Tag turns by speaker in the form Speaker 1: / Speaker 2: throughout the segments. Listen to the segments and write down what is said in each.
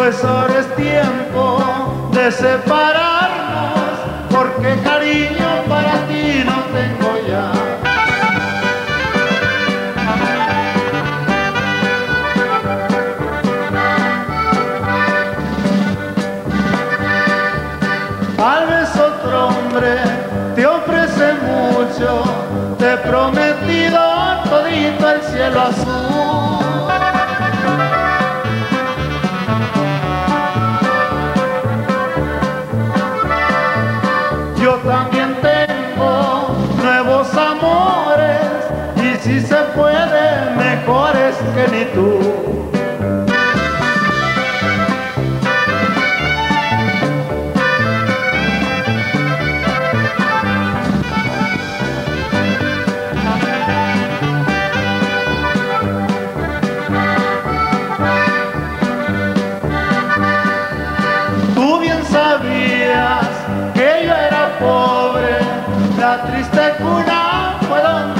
Speaker 1: Pues ahora es tiempo de separarnos, porque cariño para ti no tengo ya. Tal vez otro hombre te ofrece mucho, te he prometido todito el cielo azul. Amores y si se puede mejores que ni tú. Tú bien sabías que yo era pobre, la triste cuna puedan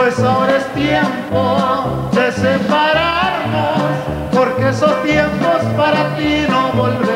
Speaker 1: pues ahora es tiempo de separarnos, porque esos tiempos para ti no volverán.